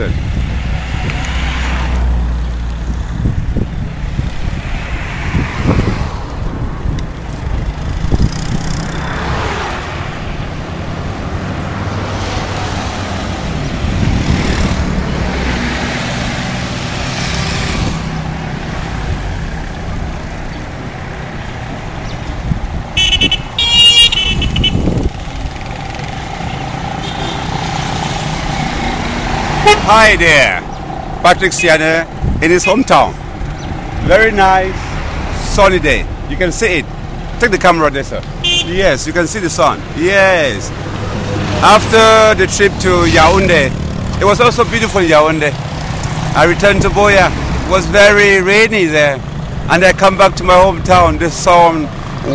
it. Hi there, Patrick Sianne in his hometown. Very nice, sunny day. You can see it. Take the camera there, sir. Yes, you can see the sun. Yes. After the trip to Yaoundé, it was also beautiful in Yaoundé. I returned to Buea. It was very rainy there. And I come back to my hometown. The sun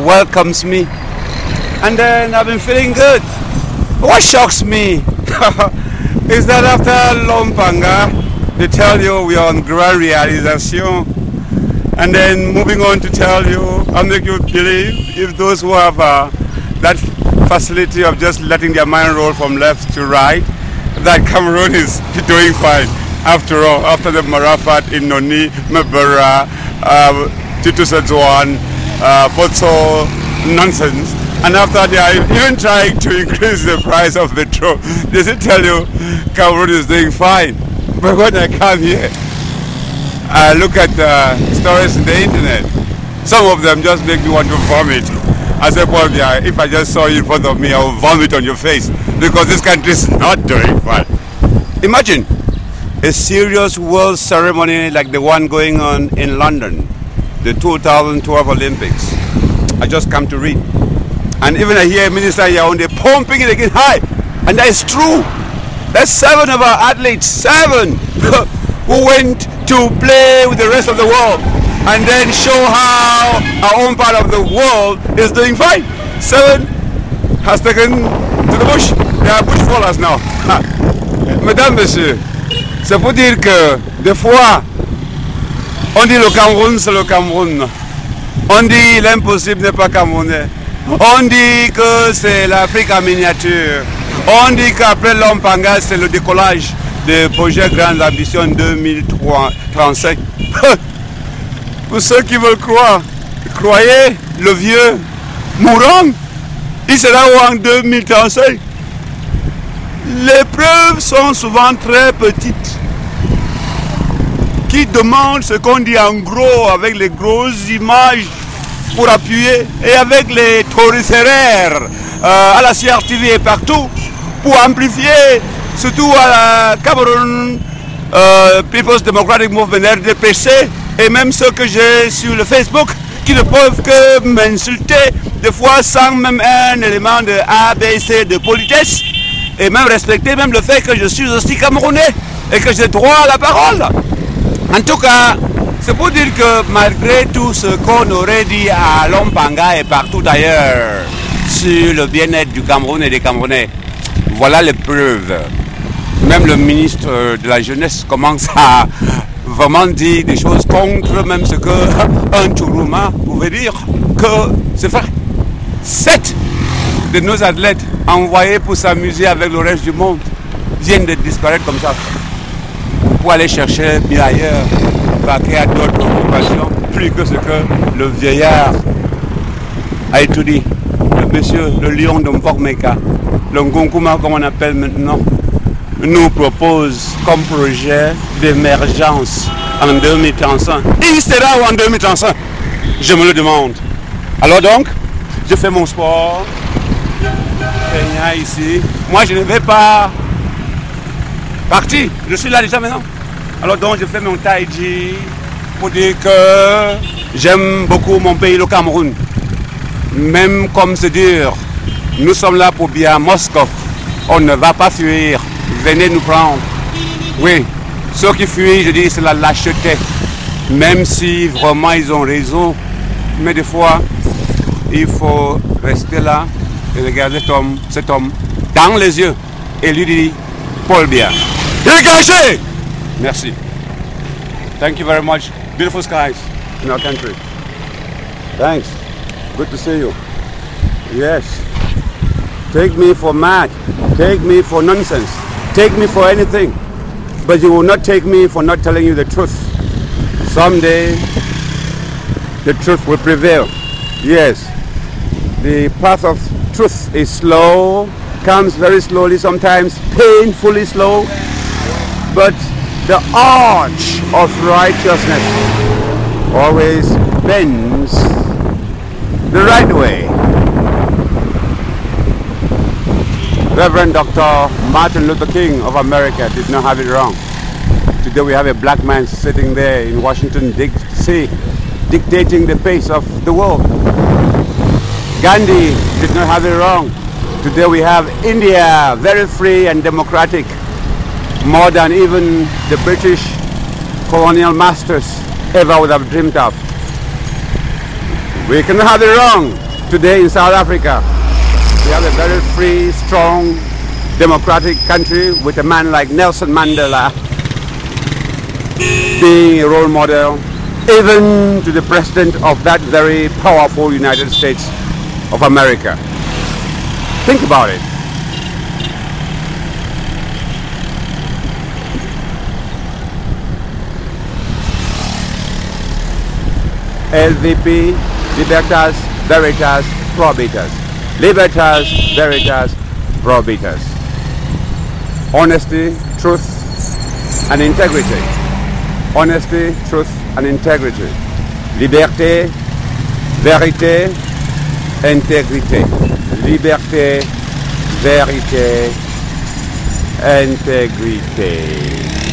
welcomes me. And then I've been feeling good. What shocks me is that after Lom Pangar, they tell you we are on grand realization. And then moving on to tell you and make you believe if those who have uh, that facility of just letting their mind roll from left to right, that Cameroon is doing fine. After all, after the Marafa, Inoni, Mebara, uh, Titus Edzoa, uh, nonsense, and after they are even trying to increase the price of the petrol, they still tell you Cameroon is doing fine. But when I come here, I look at uh, stories in the internet. Some of them just make me want to vomit. I said, well, yeah, if I just saw you in front of me, I will vomit on your face because this country is not doing fine. Imagine a serious world ceremony like the one going on in London, the 2012 Olympics. I just come to read. And even I hear Minister Yaoundé pumping it again high. And that is true. That's seven of our athletes, seven, who went to play with the rest of the world and then show how our own part of the world is doing fine. Seven has taken to the bush. They are bush followers now. Mesdames, Messieurs, c'est pour dire que des fois, on dit le Cameroun, c'est le Cameroun. On dit l'impossible n'est pas camerounais. On dit que c'est l'Afrique en miniature. On dit qu'après l'Ompanga, c'est le décollage des projets Grandes Ambitions 2035. Pour ceux qui veulent croire, croyez le vieux mourant, il sera où en 2035 Les preuves sont souvent très petites qui demandent ce qu'on dit en gros avec les grosses images pour appuyer et avec les toriceraires euh, à la CRTV et partout pour amplifier surtout à la Cameroun euh, People's Democratic Movement RDPC et même ceux que j'ai sur le Facebook qui ne peuvent que m'insulter des fois sans même un élément de ABC de politesse et même respecter même le fait que je suis aussi camerounais et que j'ai droit à la parole. En tout cas, c'est pour dire que malgré tout ce qu'on aurait dit à Lompanga et partout ailleurs sur le bien-être du Cameroun et des Camerounais, voilà les preuves. Même le ministre de la Jeunesse commence à vraiment dire des choses contre même ce qu'un Chourouma pouvait dire que c'est vrai. Sept de nos athlètes envoyés pour s'amuser avec le reste du monde viennent de disparaître comme ça pour aller chercher bien ailleurs, vaquer à d'autres occupations, plus que ce que le vieillard a étudié. Le monsieur, le lion de Mpokmeka, le Ngonkuma comme on appelle maintenant, nous propose comme projet d'émergence en 2035. Il sera où en 2035 Je me le demande. Alors donc, je fais mon sport, ici. Moi, je ne vais pas partir. Je suis là déjà maintenant. Alors donc, je fais mon tai chi pour dire que j'aime beaucoup mon pays, le Cameroun. Même comme c'est dur, nous sommes là pour bien Moscou. On ne va pas fuir. Venez nous prendre. Oui, ceux qui fuient, je dis, c'est la lâcheté. Même si vraiment ils ont raison. Mais des fois, il faut rester là et regarder cet homme, cet homme dans les yeux et lui dire Paul bien. Dégagez Merci. Thank you very much. Beautiful skies in our country. Thanks. Good to see you. Yes. Take me for mad. Take me for nonsense. Take me for anything. but you will not take me for not telling you the truth. Someday, the truth will prevail. Yes, the path of truth is slow, comes very slowly, sometimes painfully slow, but the arch of righteousness always bends the right way. Reverend Dr. Martin Luther King of America did not have it wrong. Today we have a black man sitting there in Washington, D.C., dictating the pace of the world. Gandhi did not have it wrong. Today we have India, very free and democratic, more than even the British colonial masters ever would have dreamed of. We cannot have it wrong today in South Africa. We have a very free, strong, democratic country with a man like Nelson Mandela being a role model even to the president of that very powerful United States of America. Think about it. LVP, Libertas, Veritas, Probitas. Libertas, Veritas, Probitas. Honesty, truth, and integrity. Honesty, truth, and integrity. Liberté, vérité, intégrité. Liberté, vérité, intégrité.